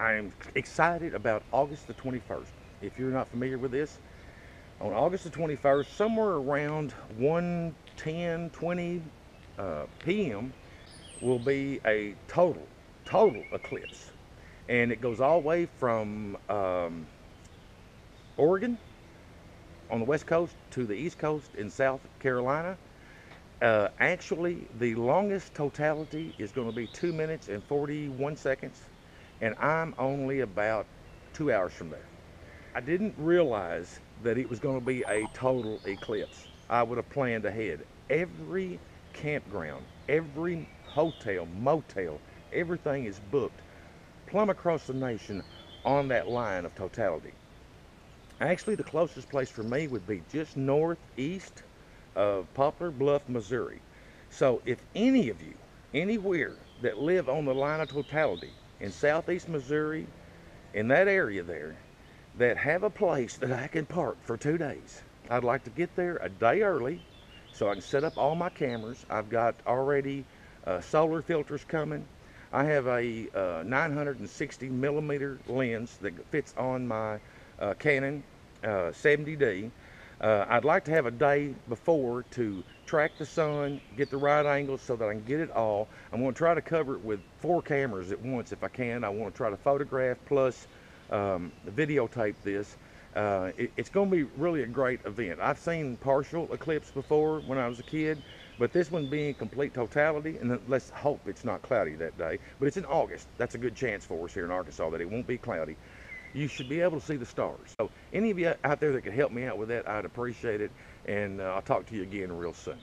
I'm excited about August the 21st. If you're not familiar with this, on August the 21st, somewhere around 1 10 20 uh, p.m., will be a total, total eclipse. And it goes all the way from um, Oregon on the west coast to the east coast in South Carolina. Uh, actually, the longest totality is going to be two minutes and 41 seconds, and I'm only about two hours from there. I didn't realize that it was going to be a total eclipse. I would have planned ahead. Every campground, every hotel, motel, everything is booked plumb across the nation on that line of totality. Actually, the closest place for me would be just northeast of Poplar Bluff, Missouri. So if any of you, anywhere that live on the line of totality in southeast Missouri, in that area there, that have a place that I can park for two days, I'd like to get there a day early so I can set up all my cameras. I've got already uh, solar filters coming. I have a uh, 960 millimeter lens that fits on my uh, Canon uh, 70D. Uh, I'd like to have a day before to track the sun, get the right angle so that I can get it all. I'm going to try to cover it with four cameras at once if I can. I want to try to photograph plus um, videotape this. Uh, it, it's going to be really a great event. I've seen partial eclipse before when I was a kid, but this one being complete totality, and let's hope it's not cloudy that day. But it's in August. That's a good chance for us here in Arkansas that it won't be cloudy you should be able to see the stars. So any of you out there that could help me out with that, I'd appreciate it. And uh, I'll talk to you again real soon.